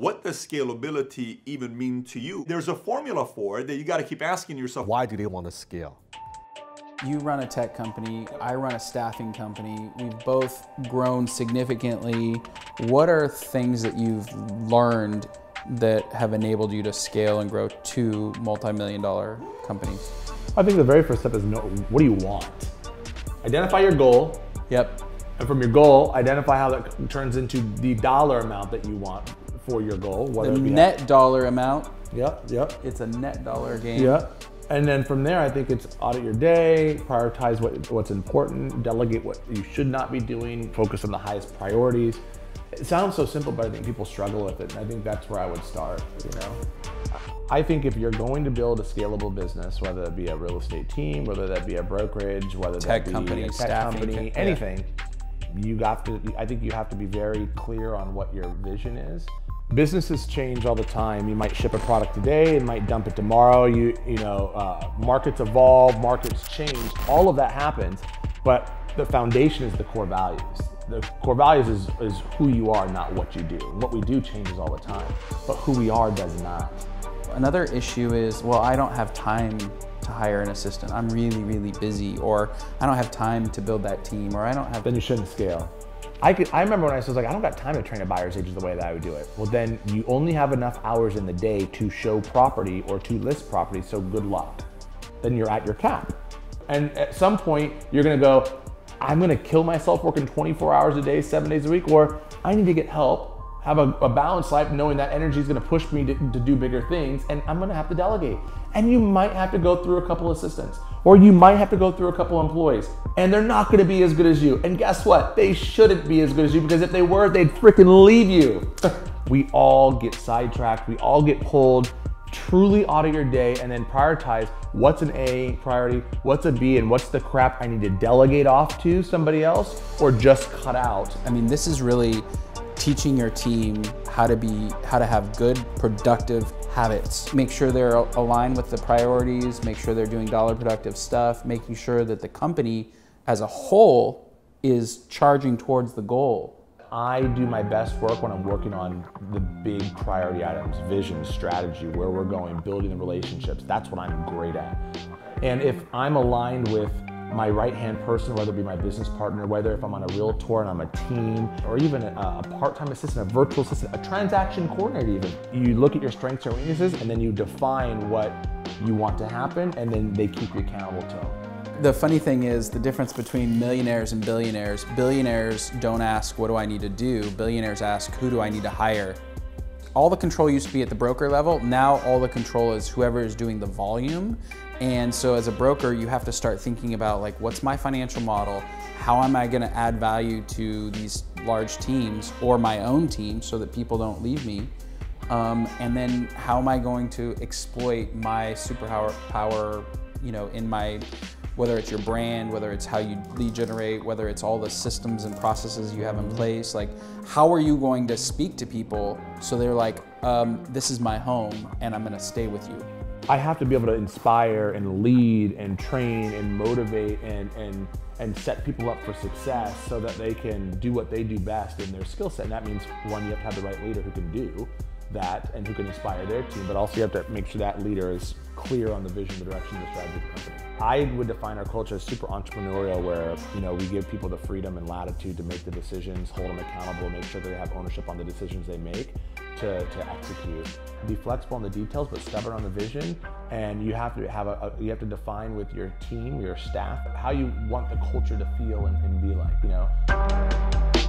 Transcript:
What does scalability even mean to you? There's a formula for it that you got to keep asking yourself. Why do they want to scale? You run a tech company, I run a staffing company. We've both grown significantly. What are things that you've learned that have enabled you to scale and grow two multi-million dollar companies? I think the very first step is know what do you want? Identify your goal. Yep. And from your goal, identify how that turns into the dollar amount that you want for your goal. The net dollar amount. Yep, yep. It's a net dollar game. Yep. And then from there, I think it's audit your day, prioritize what, what's important, delegate what you should not be doing, focus on the highest priorities. It sounds so simple, but I think people struggle with it. And I think that's where I would start, you know? I think if you're going to build a scalable business, whether it be a real estate team, whether that be a brokerage, whether tech that be company, a tech staffing, company, yeah. anything, you have to, I think you have to be very clear on what your vision is. Businesses change all the time. You might ship a product today and might dump it tomorrow. You, you know, uh, markets evolve, markets change. All of that happens, but the foundation is the core values. The core values is, is who you are, not what you do. What we do changes all the time, but who we are does not. Another issue is, well, I don't have time to hire an assistant. I'm really, really busy, or I don't have time to build that team, or I don't have. Then you shouldn't scale. I could, I remember when I was like, I don't got time to train a buyer's agent the way that I would do it. Well, then you only have enough hours in the day to show property or to list property, so good luck. Then you're at your cap. And at some point, you're gonna go, I'm gonna kill myself working 24 hours a day, seven days a week, or I need to get help, have a, a balanced life, knowing that energy is gonna push me to, to do bigger things, and I'm gonna have to delegate. And you might have to go through a couple assistants, or you might have to go through a couple employees, and they're not gonna be as good as you. And guess what? They shouldn't be as good as you because if they were, they'd freaking leave you. we all get sidetracked, we all get pulled. Truly audit your day and then prioritize what's an A priority, what's a B, and what's the crap I need to delegate off to somebody else or just cut out. I mean, this is really teaching your team how to be, how to have good, productive habits. Make sure they're aligned with the priorities, make sure they're doing dollar productive stuff, making sure that the company as a whole is charging towards the goal. I do my best work when I'm working on the big priority items, vision, strategy, where we're going, building the relationships. That's what I'm great at. And if I'm aligned with my right hand person, whether it be my business partner, whether if I'm on a realtor and I'm a team, or even a, a part time assistant, a virtual assistant, a transaction coordinator, even, you look at your strengths and weaknesses and then you define what you want to happen, and then they keep you accountable to them. The funny thing is the difference between millionaires and billionaires. Billionaires don't ask, what do I need to do? Billionaires ask, who do I need to hire? All the control used to be at the broker level. Now all the control is whoever is doing the volume. And so as a broker, you have to start thinking about like, what's my financial model? How am I gonna add value to these large teams or my own team so that people don't leave me? Um, and then how am I going to exploit my superpower power, you know, in my whether it's your brand, whether it's how you lead generate, whether it's all the systems and processes you have in place, like how are you going to speak to people so they're like, um, this is my home and I'm gonna stay with you. I have to be able to inspire and lead and train and motivate and, and, and set people up for success so that they can do what they do best in their skill set. And that means one, you have to have the right leader who can do that and who can inspire their team, but also you have to make sure that leader is clear on the vision, the direction, the strategy of the company. I would define our culture as super entrepreneurial where, you know, we give people the freedom and latitude to make the decisions, hold them accountable, make sure they have ownership on the decisions they make to, to execute. Be flexible on the details, but stubborn on the vision. And you have to have a, a you have to define with your team, your staff, how you want the culture to feel and, and be like, you know.